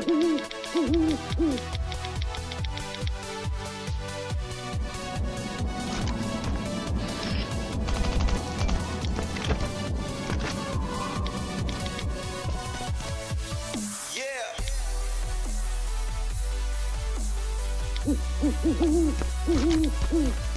Yeah.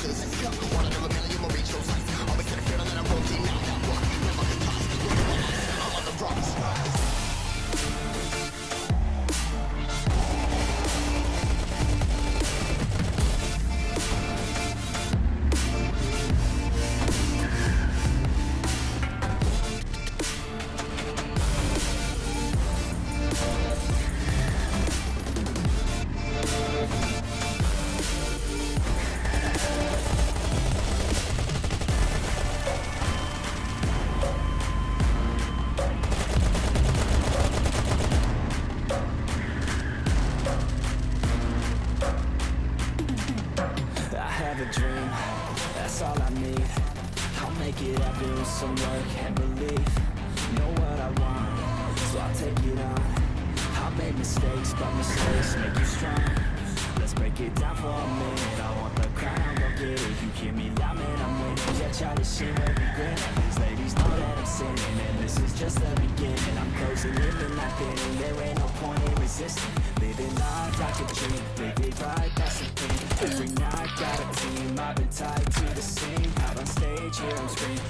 I make it happen with some work and belief Know what I want, so I'll take it on. I'll make mistakes, but mistakes make you strong. Let's break it down for a minute. I want the crown, I'm gon' get it. You hear me loud, man, I'm winning Yeah, Charlie Sheen will be grinning These ladies know that I'm sinning And this is just the beginning I'm closing in and not thinning There ain't no point in resisting Living life like a dream Live it right, that's the thing Every night, got a team I've been tied to the scene Out on stage, here I'm scream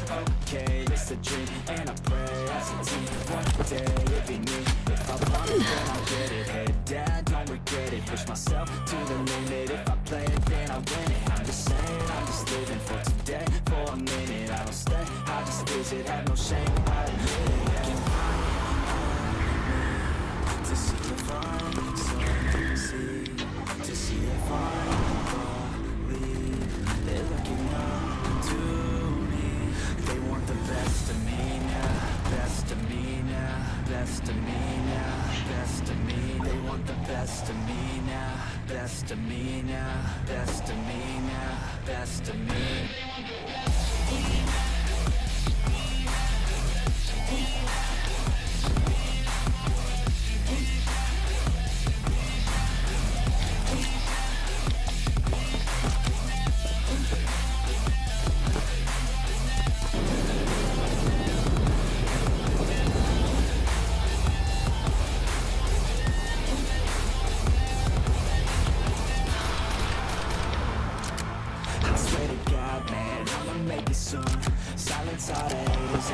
Okay, it's a dream And I pray as a team One day, it be me If I want it, then I'll get it. Head down, don't regret it. Push myself to the limit. If I play it, then I win it I'm just saying, I'm just living for today. For a minute, I don't stay. I just visit, have no shame I admit